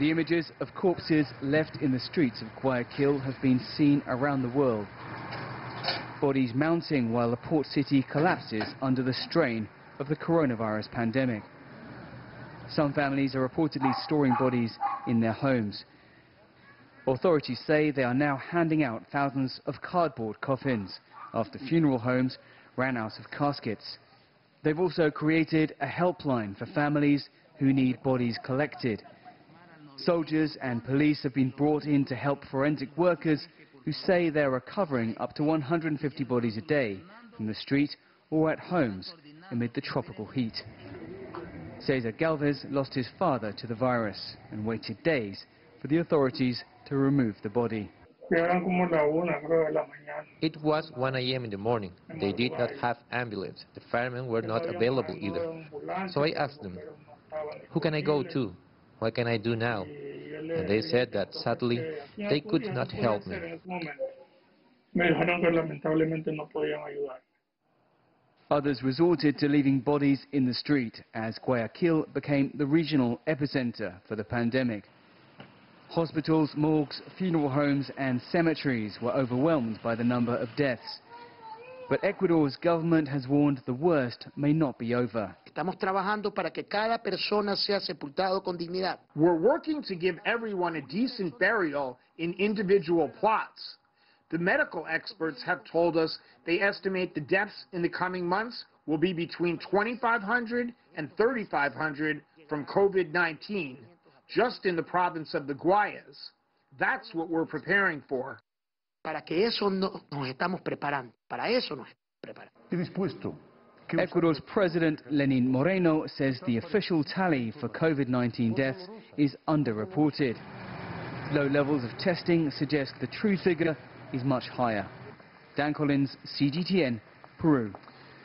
The images of corpses left in the streets of Guayaquil have been seen around the world. Bodies mounting while the port city collapses under the strain of the coronavirus pandemic. Some families are reportedly storing bodies in their homes. Authorities say they are now handing out thousands of cardboard coffins after funeral homes ran out of caskets. They've also created a helpline for families who need bodies collected. Soldiers and police have been brought in to help forensic workers who say they're recovering up to 150 bodies a day from the street or at homes amid the tropical heat. Cesar Galvez lost his father to the virus and waited days for the authorities to remove the body. It was 1 a.m. in the morning. They did not have ambulance. The firemen were not available either. So I asked them, who can I go to? What can I do now? And they said that sadly, they could not help me. Others resorted to leaving bodies in the street as Guayaquil became the regional epicenter for the pandemic. Hospitals, morgues, funeral homes and cemeteries were overwhelmed by the number of deaths. But Ecuador's government has warned the worst may not be over. Estamos trabajando para que cada persona sea sepultado con dignidad. We're working to give everyone a decent burial in individual plots. The medical experts have told us they estimate the deaths in the coming months will be between 2,500 and 3,500 from COVID-19 just in the province of the Guayas. That's what we're preparing for. Para que eso no, nos estamos preparando. Para eso nos estamos preparando. Ecuador's President Lenin Moreno says the official tally for COVID-19 deaths is underreported. Low levels of testing suggest the true figure is much higher. Dan Collyns, CGTN, Peru.